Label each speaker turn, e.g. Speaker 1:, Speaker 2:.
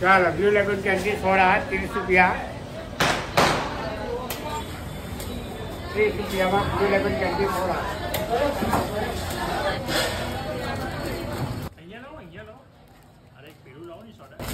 Speaker 1: ચાલો blue લેગન candy સોળા ત્રીસ રૂપિયા ત્રીસ રૂપિયામાં બ્લુ લેગન કેન્ડી સોળા અહીંયા લો અહીંયા લો અરે પેલું લાવો ને સોડા